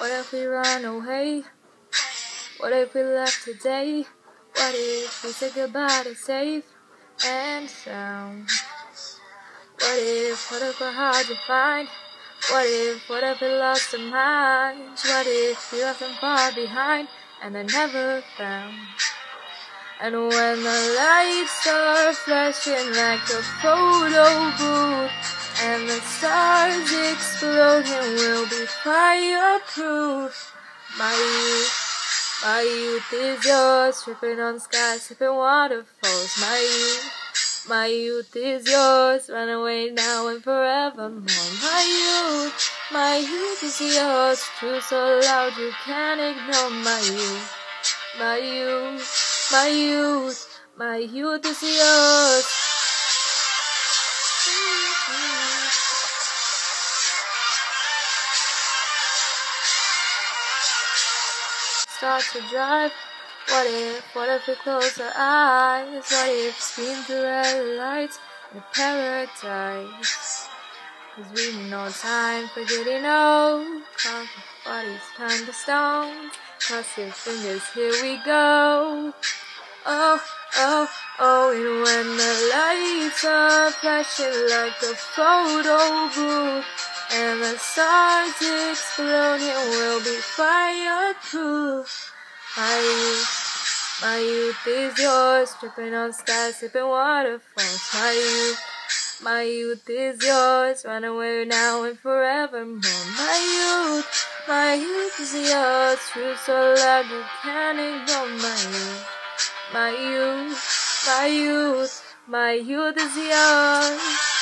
What if we run away? What if we left today? What if we said goodbye to safe and sound? What if, what if we're hard to find? What if, what if we lost our minds? What if we left them far behind and they're never found? And when the lights are flashing like a photo booth and the stars exploding we'll be fireproof. My youth, my youth is yours, tripping on skies, sipping waterfalls. My youth, my youth is yours, run away now and forevermore. My youth, my youth is yours, true so loud you can't ignore my youth. My youth, my youth, my youth is yours. Start to drive. What if, what if we close our eyes? What if spin through red lights in paradise? Cause we no time for getting old. Cross your bodies turn to stones. Cross your fingers, here we go. Oh, oh, oh, and when the lights are flashing like a photo booth. And the stars exploding will be fireproof. My youth, my youth is yours, tripping on skies, sipping waterfalls. My youth, my youth is yours, run away now and forevermore. My youth, my youth is yours, true so loud you can't ignore my youth. My youth, my youth, my youth is yours.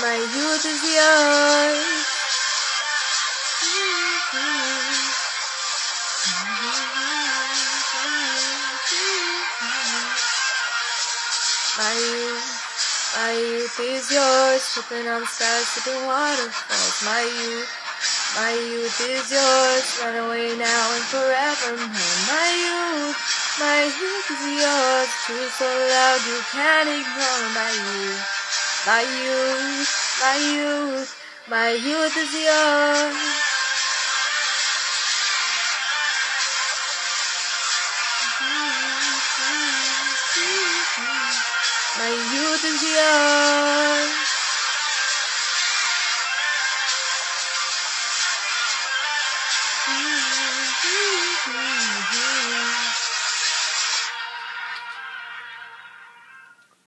My youth is yours. My youth, my youth is yours. Tripping on stars, sipping waterfalls. My youth, my youth is yours. Run away now and forevermore. My youth, my youth is yours. True so loud you can't ignore my youth. My youth, my youth, my youth is yours. My youth is yours. Mm-hmm.